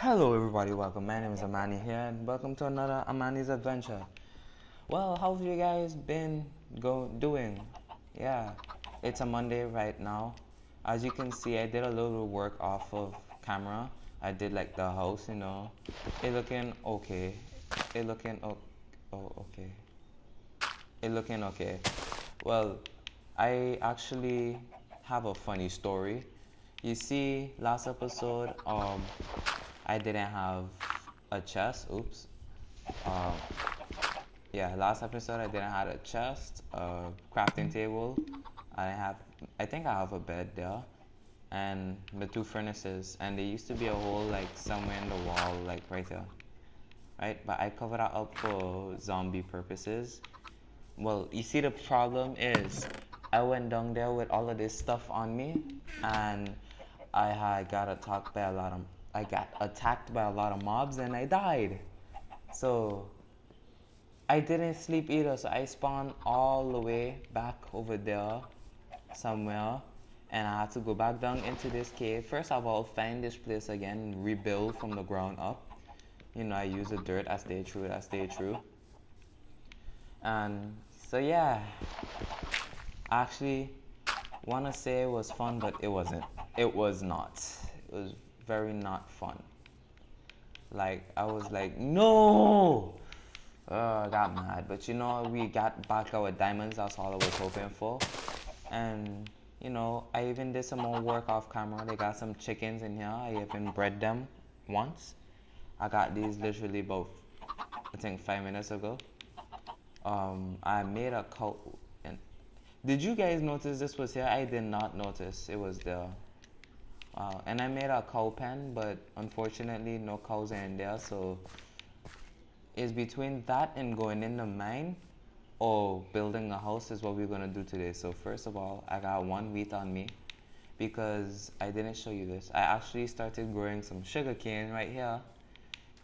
Hello, everybody. Welcome. My name is Amani here, and welcome to another Amani's Adventure. Well, how have you guys been go doing? Yeah, it's a Monday right now. As you can see, I did a little work off of camera. I did like the house, you know. It looking okay. It looking oh, oh okay. It looking okay. Well, I actually have a funny story. You see, last episode, um, I didn't have a chest. Oops. Um, yeah, last episode I didn't have a chest, a crafting table. I have, I think I have a bed there, and the two furnaces. And there used to be a hole like somewhere in the wall, like right there, right? But I covered that up for zombie purposes. Well, you see, the problem is I went down there with all of this stuff on me, and I had got attacked by a lot of I got attacked by a lot of mobs, and I died. So I didn't sleep either, so I spawned all the way back over there somewhere, and I had to go back down into this cave. First of all, find this place again, rebuild from the ground up. You know, I use the dirt as they true, as they true. And so yeah, actually want to say it was fun, but it wasn't. It was not. It was very not fun. Like I was like, no. Uh, I got mad, but you know we got back our diamonds. That's all I was hoping for. And you know I even did some more work off camera. They got some chickens in here. I even bred them once. I got these literally both. I think five minutes ago um, I made a cow. And did you guys notice this was here? I did not notice it was there. Wow. And I made a cow pen, but unfortunately no cows are in there. So it's between that and going in the mine or building a house is what we're gonna do today. So first of all, I got one wheat on me because I didn't show you this. I actually started growing some sugar cane right here.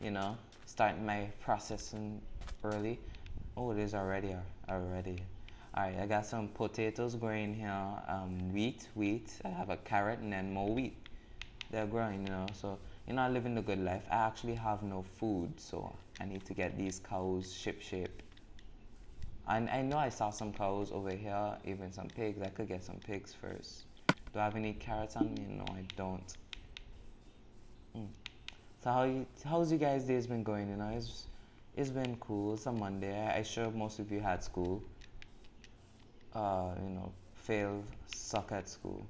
You know, starting my processing early. Oh, it is already already. All right, I got some potatoes growing here. Um, wheat, wheat. I have a carrot and then more wheat. They're growing, you know. So you're not living the good life. I actually have no food, so I need to get these cows ship shape. And I know I saw some cows over here, even some pigs. I could get some pigs first. Do I have any carrots on me? No, I don't. Mm. So how you, how's you guys' days been going? You know, it's it's been cool. It's a Monday. I, I sure most of you had school. Uh, you know, failed, suck at school.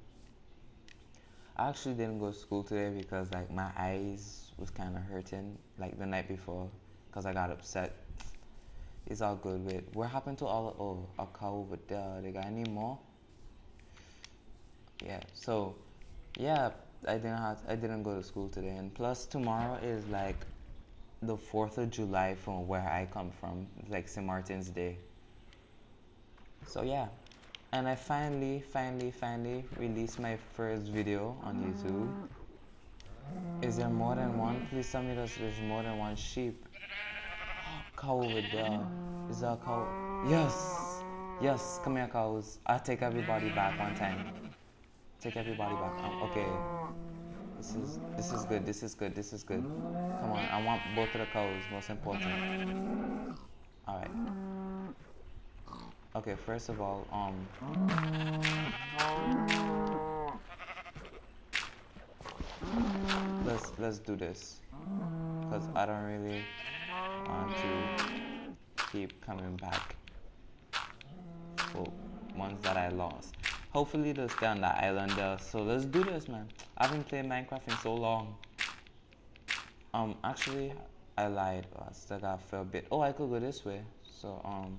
I actually didn't go to school today because like my eyes was kind of hurting like the night before because I got upset. It's all good with what happened to all oh a cow over there. They got any more? Yeah. So yeah, I didn't have I didn't go to school today, and plus tomorrow is like the 4th of July from where I come from, like St. Martin's Day. So yeah, and I finally, finally, finally released my first video on YouTube. Is there more than one? Please tell me there's, there's more than one sheep. Cow over there. Is that a cow? Yes! Yes, come here cows. I'll take everybody back one time. Take everybody back. Um, okay. This is this is good. This is good. This is good. Come on, I want both of the cows. Most important. Okay, first of all, um. Let's let's do this, cause I don't really want to keep coming back for ones that I lost. Hopefully they'll stay on that island there. So let's do this, man. I haven't played Minecraft in so long. Um, actually, I lied. I still got a fair bit. Oh, I could go this way. So, um,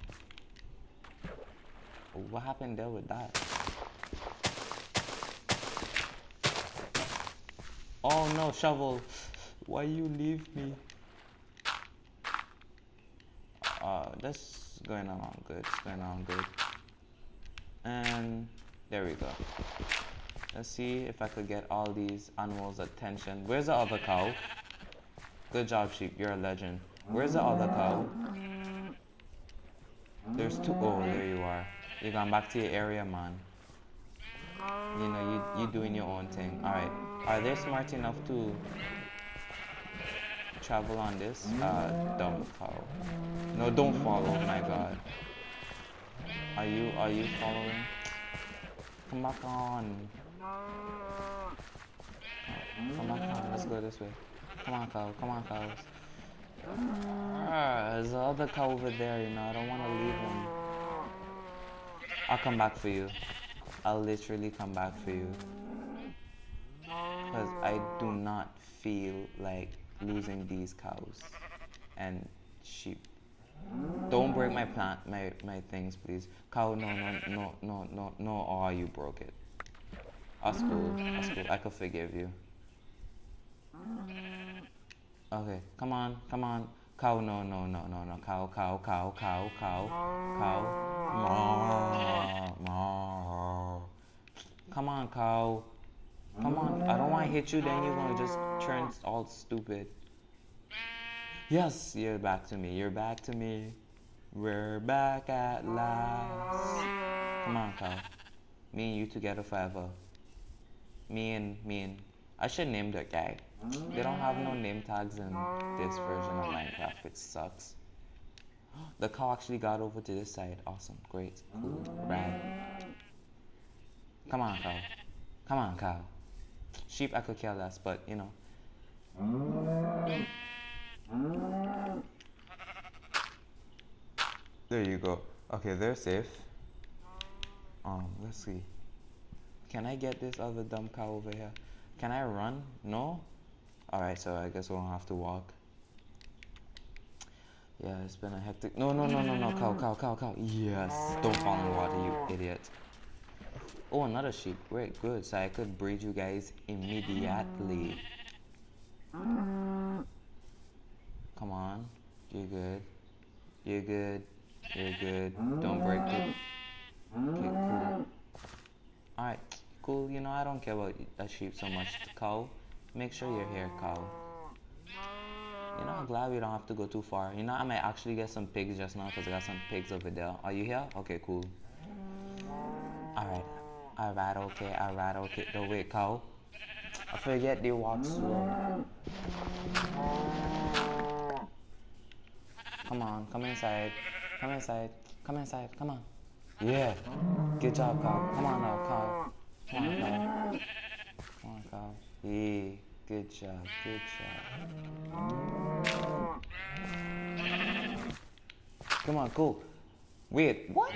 what happened there with that? Oh no, shovel. Why you leave me? Uh, that's going along good. It's going along good. And there we go. Let's see if I could get all these animals' attention. Where's the other cow? Good job, sheep. You're a legend. Where's the other cow? There's two. Oh, there you are. You're going back to your area, man. You know, you you doing your own thing. All right. Are they smart enough to travel on this. Uh, don't follow. No, don't follow. My god. Are you, are you following? Come back on. Come back on. Let's go this way. Come on, cow. Come on, cows. Ah, there's the other cow over there, you know. I don't want to leave him. I'll come back for you. I'll literally come back for you. Because I do not feel like losing these cows and sheep. Don't break my plant, my, my things, please. Cow, no, no, no, no, no, no, oh, you broke it. That's cool. I could forgive you. Okay, come on, come on. Cow, no, no, no, no, no. Cow, cow, cow, cow, cow, cow. Come on, cow. Come on. I don't want to hit you, then you're going to just turn all stupid. Yes, you're back to me. You're back to me. We're back at last. Come on, cow. Me and you together forever. Me and, me and. I should name that guy. They don't have no name tags in this version of Minecraft, which sucks. The cow actually got over to this side. Awesome. Great. Cool. Rad. Come on, cow. Come on, cow. Sheep I could care less, but you know. There you go. Okay, they're safe. Um, let's see. Can I get this other dumb cow over here? Can I run? No? Alright, so I guess we'll have to walk. Yeah, it's been a hectic. No, no, no, no, no. Cow, cow, cow, cow. Yes. Don't fall in the water, you idiot. Oh, another sheep. Great, good. So I could breed you guys immediately. Come on. You're good. You're good. You're good. Don't break it. Okay, cool. Alright, cool. You know, I don't care about a sheep so much. The cow. Make sure you're here, cow. You know, I'm glad we don't have to go too far. You know, I might actually get some pigs just now because I got some pigs over there. Are you here? Okay, cool. Mm. Alright. Alright, okay, alright, okay. No, wait, cow. I forget they walk slow. Come on, come inside. Come inside. Come inside. Come on. Yeah. Good job, cow. Come on now, cow. Come on, cow. Come on, cow. Yeah. Good job, good job. Come on, go. Wait, what?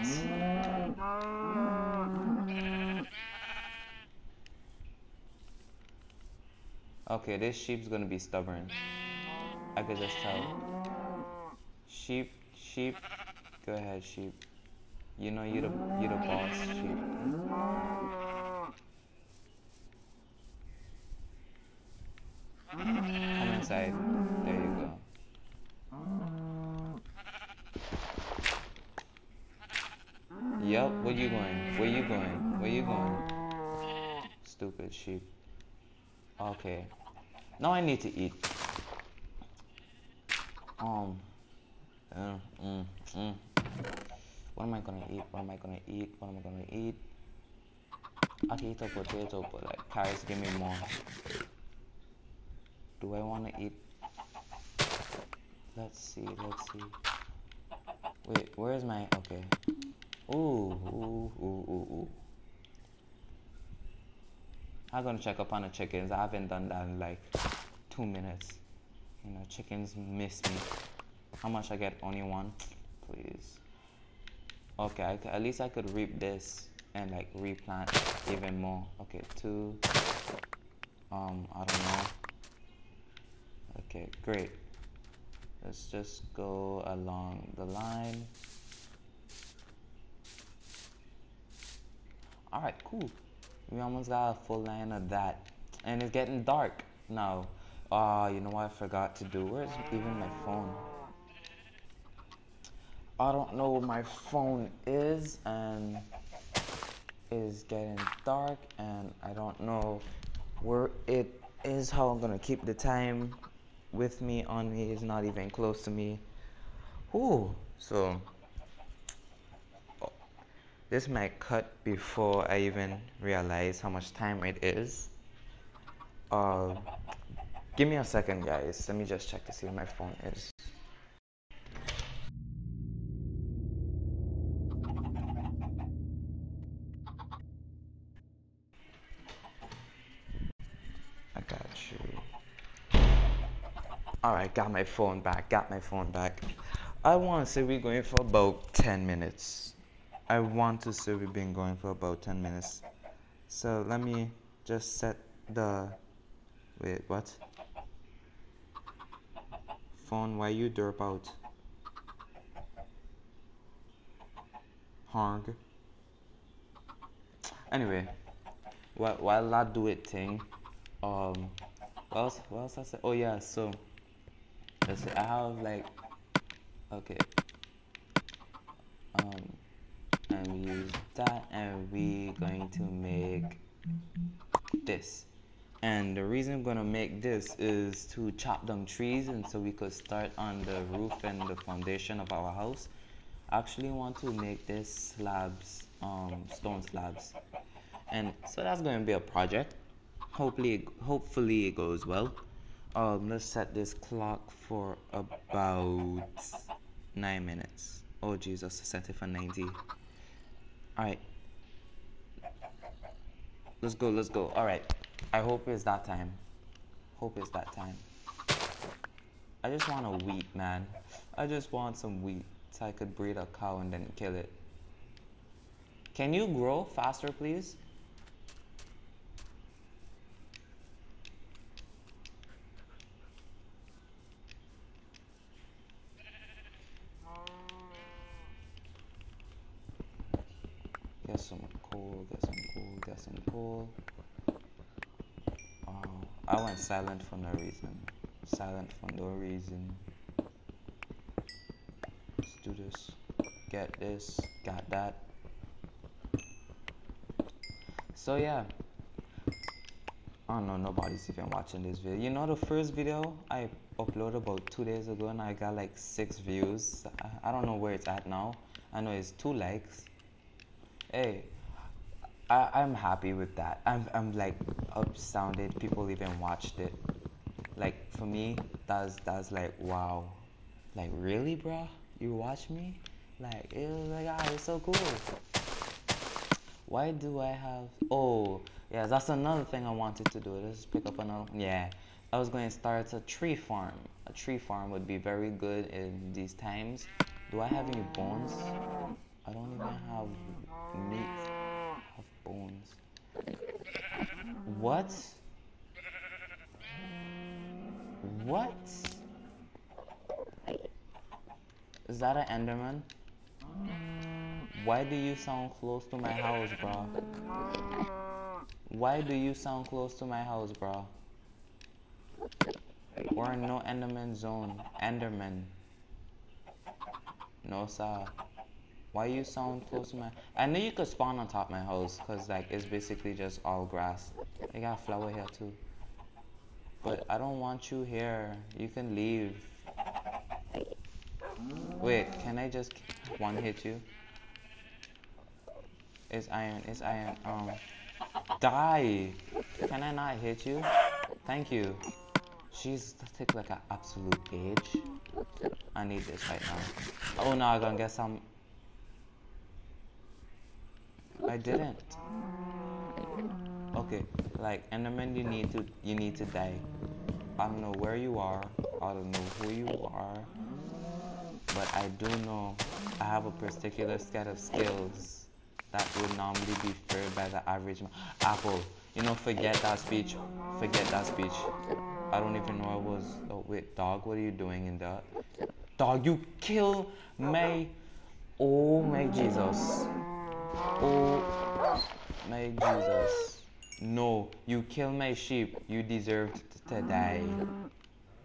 Okay, this sheep's gonna be stubborn. I could just tell. Sheep, sheep. Go ahead, sheep. You know you're the you're the boss, sheep. Come inside. There you go. Yep, where you going? Where you going? Where you going? Stupid sheep. Okay. Now I need to eat. Um. Uh, mm, mm. What am I gonna eat? What am I gonna eat? What am I gonna eat? I can eat a potato, but like guys, give me more. Do I want to eat? Let's see, let's see. Wait, where is my... Okay. Ooh, ooh, ooh, ooh, ooh. I'm gonna check up on the chickens. I haven't done that in like two minutes. You know, chickens miss me. How much I get? Only one? Please. Okay, I, at least I could reap this and like replant even more. Okay, two. Um, I don't know. Okay, great. Let's just go along the line. Alright, cool. We almost got a full line of that. And it's getting dark now. Ah, uh, you know what I forgot to do? Where's even my phone? I don't know where my phone is and is getting dark and I don't know where it is how I'm gonna keep the time with me, on me, is not even close to me. Ooh, so oh, this might cut before I even realize how much time it is. Uh, Give me a second, guys. Let me just check to see where my phone is. Got my phone back. Got my phone back. I want to say we're going for about 10 minutes. I want to say we've been going for about 10 minutes. So let me just set the. Wait, what? Phone, why you derp out? Hong. Anyway, while, while I do it thing, um, what else, what else I said? Oh yeah, so, I have like, okay, um, and we use that and we going to make this. And the reason I'm gonna make this is to chop down trees and so we could start on the roof and the foundation of our house. I actually want to make this slabs um, stone slabs. And so that's going to be a project. Hopefully hopefully it goes well um, let's set this clock for about nine minutes oh Jesus I set it for 90 all right let's go let's go all right I hope it's that time. Hope it's that time. I just want a wheat, man. I just want some wheat so I could breed a cow and then kill it. Can you grow faster, please? Get some coal, get some coal, get some coal. I went silent for no reason. Silent for no reason. Let's do this. Get this. Got that. So yeah. I don't know, nobody's even watching this video. You know the first video I uploaded about two days ago and I got like six views. I, don't know where it's at now. I know it's two likes. Hey, I, am happy with that. I'm, I'm like astounded people even watched it. Like for me, that's that's like wow. Like really, bro? You watch me? Like it was like ah, it's so cool. Why do I have? Oh, yeah, that's another thing I wanted to do. Let's pick up another. Yeah, I was going to start a tree farm. A tree farm would be very good in these times. Do I have any bones? I don't even have meat What? What? Is that an Enderman? Why do you sound close to my house, bro? Why do you sound close to my house, bro? We're in no Enderman zone. Enderman. No, sir. Why you sound close to my... I know you could spawn on top my house, because, like, it's basically just all grass. They got flower here, too. But I don't want you here. You can leave. Wait, can I just one hit you? It's iron, it's iron. Um, die! Can I not hit you? Thank you. She's take like an absolute bitch. I need this right now. Oh no, I'm gonna get some I didn't. Okay, like Enderman, you need to you need to die. I don't know where you are. I don't know who you are. But I do know I have a particular set of skills that would normally be feared by the average Apple. You know, forget that speech. Forget that speech. I don't even know I was. Uh, oh wait, dog, what are you doing in that? Dog, you kill me. Oh my Jesus. Oh my Jesus. No, you kill my sheep. You deserved to die.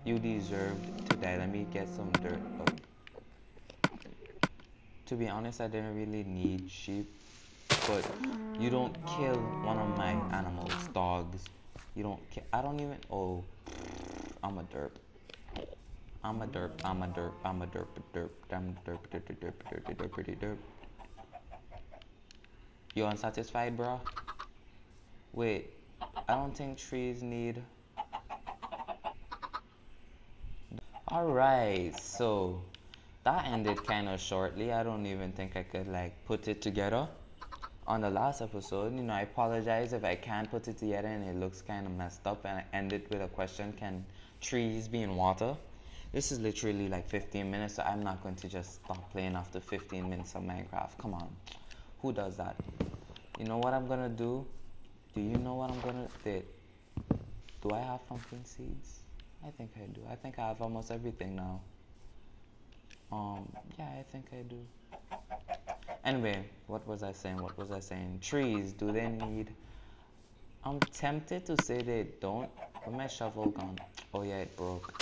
You deserved to die. Let me get some dirt. Oh. To be honest, I didn't really need sheep. But you don't kill one of my animals, dogs. You don't kill. I don't even. Oh, I'm a derp. I'm a derp. I'm a derp. I'm a derp. Derp. I'm a derp. Derp. Derp. Derp. Derp. Derp. Derp. You unsatisfied, bro? Wait, I don't think trees need... Alright, so that ended kind of shortly. I don't even think I could like put it together on the last episode. You know, I apologize if I can't put it together and it looks kind of messed up and I ended with a question Can trees be in water? This is literally like 15 minutes, so I'm not going to just stop playing after 15 minutes of Minecraft. Come on. Who does that? You know what I'm gonna do? Do you know what I'm gonna do? Do I have pumpkin seeds? I think I do. I think I have almost everything now. Um, yeah, I think I do. Anyway, what was I saying? What was I saying? Trees, do they need... I'm tempted to say they don't. Where my shovel gone? Oh yeah, it broke.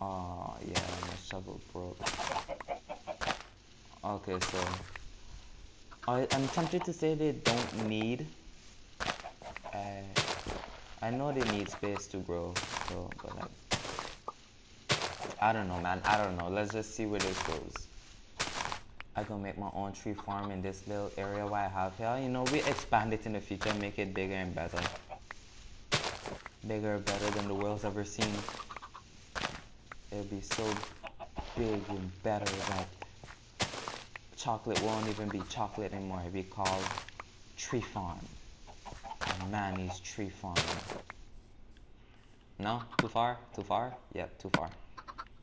Oh yeah, my shovel broke. Okay, so... I, I'm tempted to say they don't need... Uh, I know they need space to grow, so, but like, I don't know, man. I don't know. Let's just see where this goes. I gonna make my own tree farm in this little area where I have here. You know, we expand it in the future, make it bigger and better. Bigger, better than the world's ever seen. It'll be so big and better that chocolate won't even be chocolate anymore. It'll be called tree farm. Manny's tree farm. No? Too far? Too far? Yep, too far.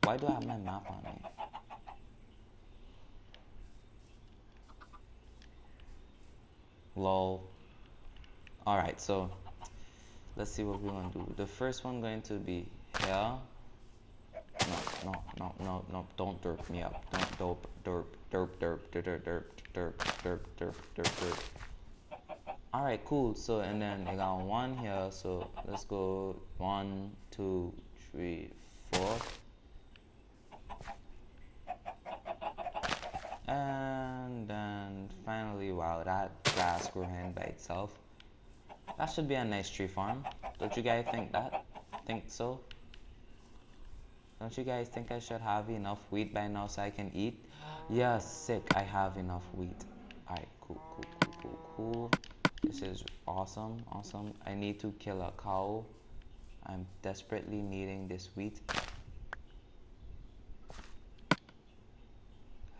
Why do I have my map on me? Lol. Alright, so let's see what we're gonna do. The first one going to be here. No, no, no, no, no, don't derp me up. Don't dope, derp, derp, derp, derp, derp, derp, derp, derp, derp, derp all right cool so and then I got one here so let's go one two three four and then finally wow that grass grew in by itself that should be a nice tree farm don't you guys think that think so don't you guys think I should have enough wheat by now so I can eat yes sick I have enough wheat all right cool cool cool cool cool this is awesome, awesome. I need to kill a cow. I'm desperately needing this wheat.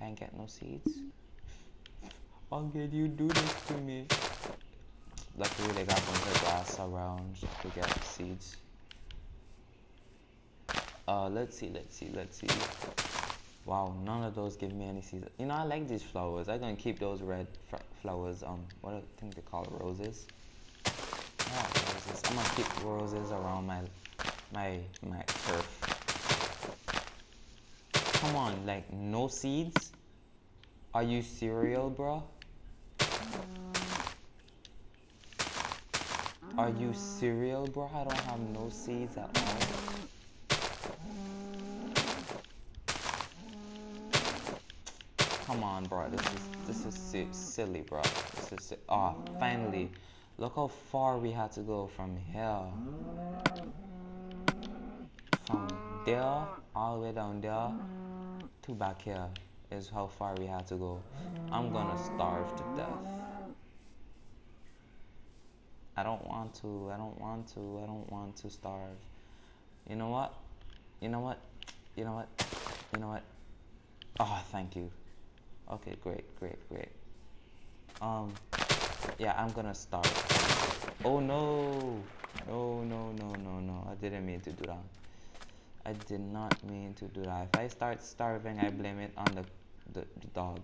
I ain't get no seeds. How can you do this to me? Luckily they got bunch of grass around to get seeds. Uh, let's see, let's see, let's see. Wow, none of those give me any seeds. You know, I like these flowers. I'm gonna keep those red flowers. Um, what do I think they call roses. Yeah, roses. I'm gonna keep roses around my my my turf. Come on, like no seeds? Are you cereal, bro? Are you cereal, bro? I don't have no seeds at all. Come on, bro. This is this is si silly, bro. This is si ah, oh, finally. Look how far we had to go from here. From there all the way down there to back here is how far we had to go. I'm gonna starve to death. I don't want to. I don't want to. I don't want to starve. You know what? You know what? You know what? You know what? Oh, thank you. Okay, great, great, great. Um, yeah, I'm gonna start. Oh no! No, no, no, no, no. I didn't mean to do that. I did not mean to do that. If I start starving, I blame it on the, the, the dog.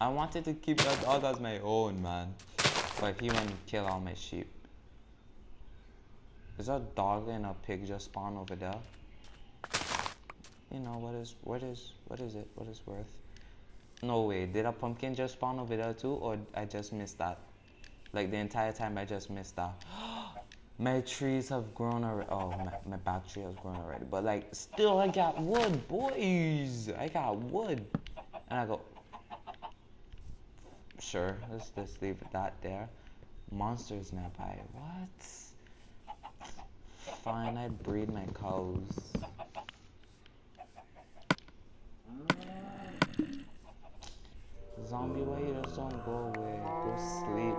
I wanted to keep that dog as my own, man. But he went to kill all my sheep. Is a dog and a pig just spawn over there? You know, what is, what is, what is it? What is worth? No way. Did a pumpkin just spawn over there too? Or I just missed that? Like the entire time I just missed that. my trees have grown already. Oh, my, my back tree has grown already. But like, still I got wood, boys. I got wood. And I go, sure, let's just leave that there. Monsters nearby. What? Fine, I breed my cows. Zombie, why you just don't go away? Go sleep.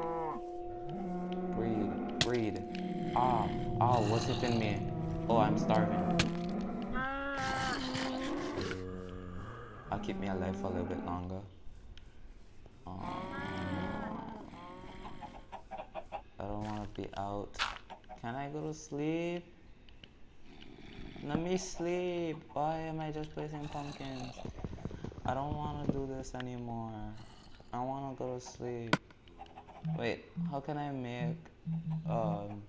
Breathe. Breathe. Ah, oh, what's hitting me? Oh, I'm starving. I'll keep me alive for a little bit longer. Um, I don't want to be out. Can I go to sleep? Let me sleep. Why am I just placing pumpkins? I don't want to do this anymore. I want to go to sleep. Wait, how can I make, um,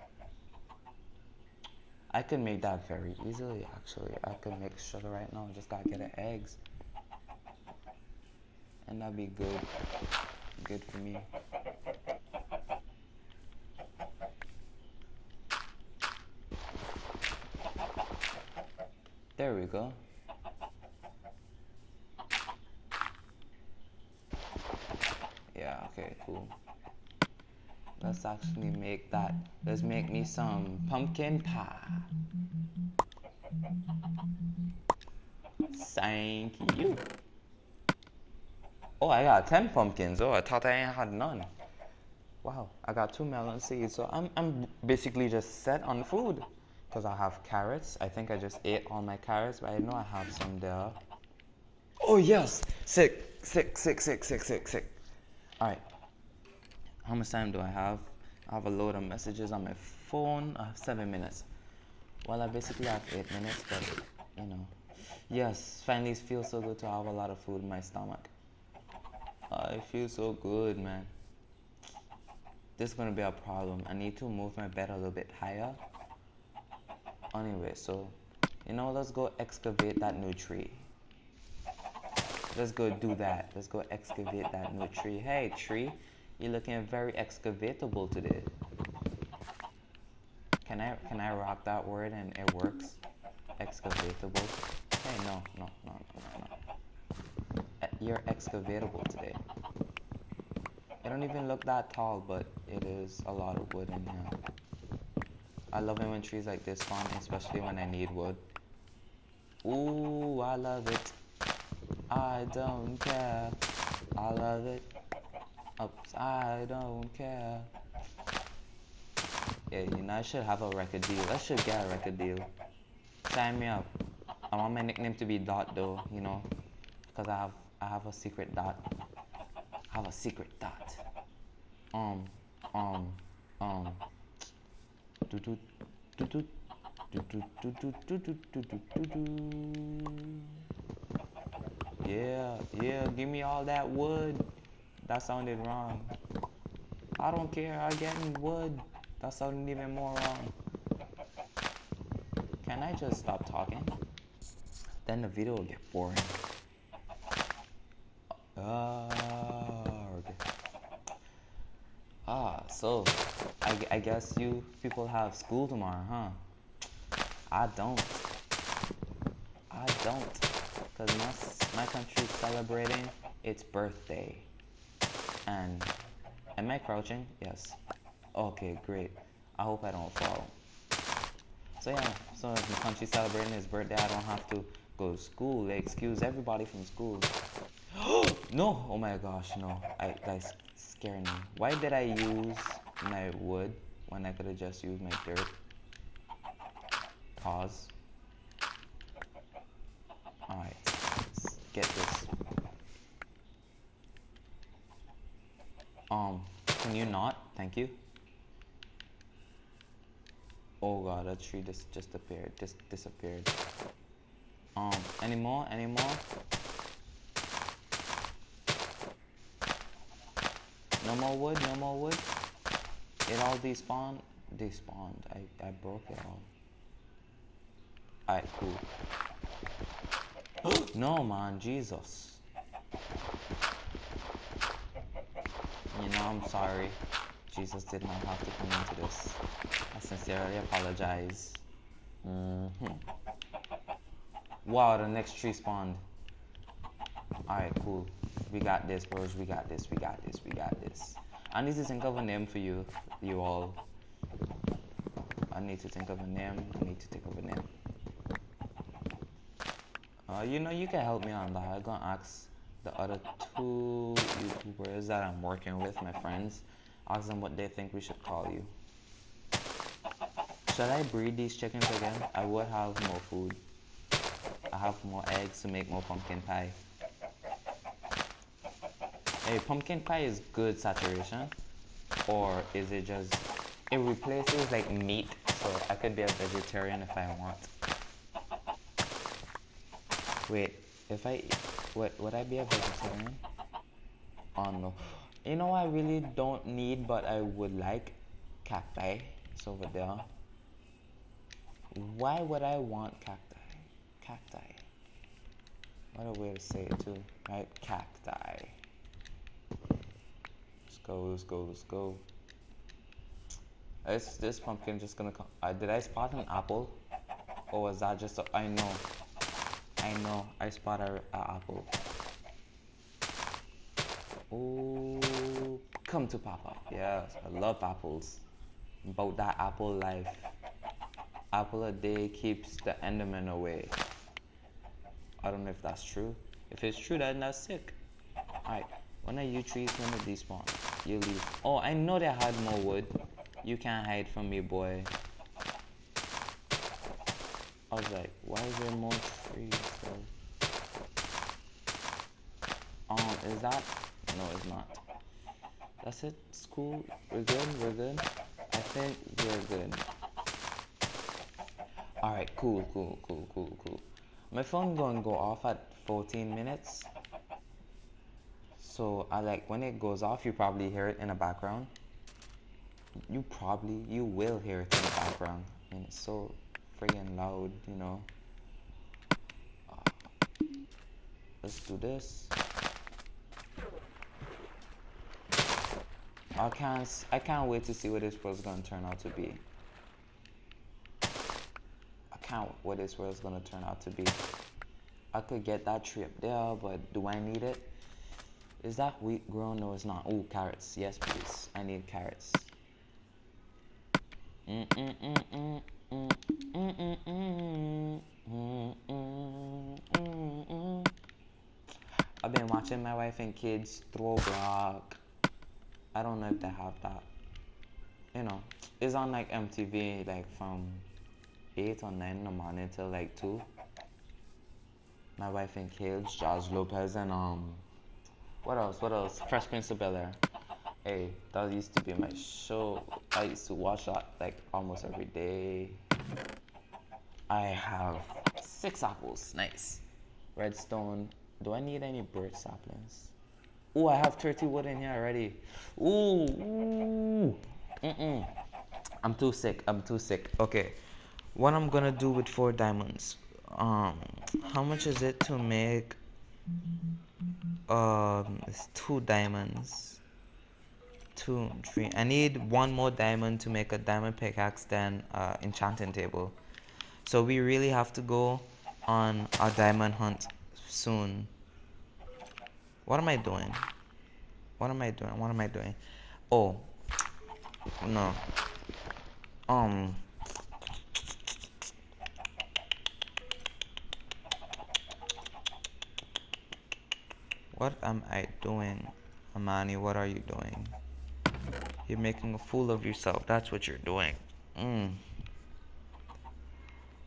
I can make that very easily actually. I can make sugar right now, just gotta get the eggs. And that'd be good, good for me. There we go. Yeah, okay, cool. Let's actually make that. Let's make me some pumpkin pie. Thank you. Oh, I got 10 pumpkins. Oh, I thought I ain't had none. Wow, I got two melon seeds. So I'm, I'm basically just set on food. Because I have carrots. I think I just ate all my carrots, but I know I have some there. Oh, yes. Sick, sick, sick, sick, sick, sick, sick. All right. How much time do I have? I have a load of messages on my phone. I have seven minutes. Well, I basically have eight minutes, but you know. Yes, finally it feels so good to have a lot of food in my stomach. Ah, I feel so good, man. This is gonna be a problem. I need to move my bed a little bit higher. Anyway, so you know, let's go excavate that new tree. Let's go do that. Let's go excavate that new tree. Hey, tree, you're looking very excavatable today. Can I can I rock that word and it works? Excavatable. Hey, no, no, no, no, no. Uh, You're excavatable today. It don't even look that tall, but it is a lot of wood in here. I love it when trees like this spawn, especially when I need wood. Ooh, I love it. I don't care. I love it. I don't care. Yeah, you know, I should have a record deal. I should get a record deal. Sign me up. I want my nickname to be Dot though, you know, because I have I have a secret dot. I have a secret dot. Um, um, um. Do do do do do do do do do do do. Yeah, yeah, give me all that wood. That sounded wrong. I don't care, I get wood. That sounded even more wrong. Can I just stop talking? Then the video will get boring. Ah, okay. Ah, so I, I guess you people have school tomorrow, huh? I don't. I don't. Because my, my country's celebrating its birthday. And am I crouching? Yes. Okay, great. I hope I don't fall. So yeah, so if my country's celebrating his birthday, I don't have to go to school. They excuse everybody from school. no! Oh my gosh, no. I that's scaring me. Why did I use my wood when I could have just used my dirt? Pause. Alright, let's get this. Um, can you not? Thank you. Oh god, that tree just just appeared, just disappeared. Um, any more? Any more? No more wood? No more wood? It all despawned? Despawned. I, I broke it all. Alright, cool. no man, Jesus. You know, I'm sorry. Jesus did not have to come into this. I sincerely apologize. hmm Wow, the next tree spawned. Alright, cool. We got this, bros. We got this. We got this. We got this. I need to think of a name for you, you all. I need to think of a name. I need to think of a name. Uh, you know, you can help me on that. I'm gonna ask the other two YouTubers that I'm working with, my friends, ask them what they think we should call you. should I breed these chickens again? I would have more food. I have more eggs to make more pumpkin pie. Hey, pumpkin pie is good saturation, or is it just it replaces like meat, so I could be a vegetarian if I want. Wait, if I what would I be a vegetarian? Oh no. You know I really don't need but I would like cacti. It's over there. Why would I want cacti? Cacti. What a way to say it too, right? Cacti. Let's go, let's go, let's go. Is this pumpkin just gonna come? Uh, did I spot an apple? Or was that just a, I know. I know, I spot a apple. Oh, come to Papa. Yes, I love apples. About that apple life. Apple a day keeps the Enderman away. I don't know if that's true. If it's true, then that's sick. Alright, when are you trees gonna despawn? You leave. Oh, I know they had more wood. You can't hide from me, boy. I was like, why is there more trees though? Um, is that? No, it's not. That's it. School. We're good. We're good. I think we're good. Alright, cool, cool, cool, cool, cool. My phone gonna go off at 14 minutes. So I like when it goes off, you probably hear it in the background you probably you will hear it in the background and it's so friggin' loud you know uh, let's do this I can't I can't wait to see what this world's gonna turn out to be I can't what this world's gonna turn out to be I could get that tree up there but do I need it is that wheat grown? No, it's not. Oh, carrots. Yes, please. I need carrots. Mm, mm, mm, I've been watching my wife and kids throw block. I don't know if they have that. You know, it's on like MTV like from 8 or 9 in the morning till like 2. My wife and kids, George Lopez and um, what else? What else? Fresh Prince of Bel Air. Hey, that used to be my show. I used to watch that like almost every day. I have six apples. Nice. Redstone. Do I need any birch saplings? Oh, I have 30 wood in here already. Ooh. ooh. Mm-mm. I'm too sick. I'm too sick. Okay. What I'm gonna do with four diamonds. Um, how much is it to make? Um, it's two diamonds two, three. I need one more diamond to make a diamond pickaxe, then uh, enchanting table. So we really have to go on a diamond hunt soon. What am I doing? What am I doing? What am I doing? Oh, no. Um. What am I doing? Amani, what are you doing? You're making a fool of yourself. That's what you're doing. Mm.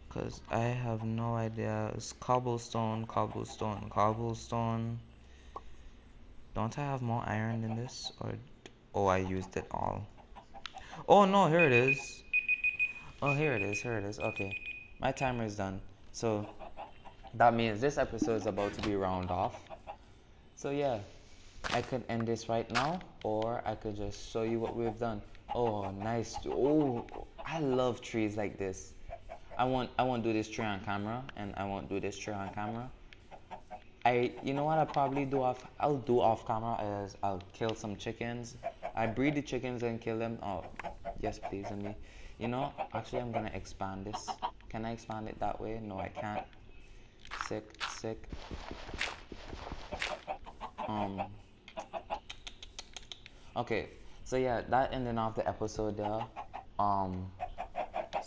Cause I have no idea. It's cobblestone, cobblestone, cobblestone. Don't I have more iron than this? Or oh I used it all. Oh no, here it is. Oh here it is, here it is. Okay. My timer is done. So that means this episode is about to be round off. So yeah. I could end this right now or I could just show you what we've done. Oh, nice. Oh, I love trees like this. I want I won't do this tree on camera and I won't do this tree on camera. I you know what I probably do off I'll do off camera is I'll kill some chickens. I breed the chickens and kill them. Oh, yes please and me. You know, actually I'm gonna expand this. Can I expand it that way? No, I can't. Sick, sick. Um Okay, so yeah, that ending off the episode there. Um,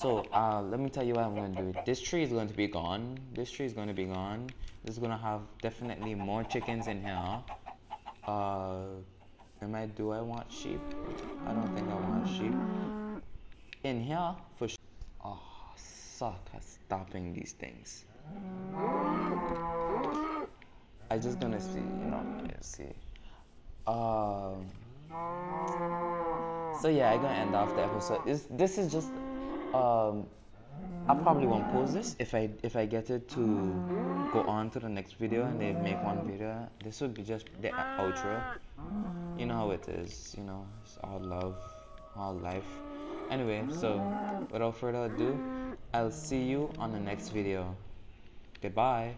so uh, let me tell you what I'm going to do. This tree is going to be gone. This tree is going to be gone. This is going to have definitely more chickens in here. Uh, am I, do I want sheep? I don't think I want sheep. In here, for sure. Oh, suck at stopping these things. I just gonna see, you know, see. Um. So yeah, I'm gonna end off the episode. This this is just um. I probably won't post this if I if I get it to go on to the next video and they make one video. This would be just the outro. You know how it is. You know, it's all love, all life. Anyway, so without further ado, I'll see you on the next video. Goodbye.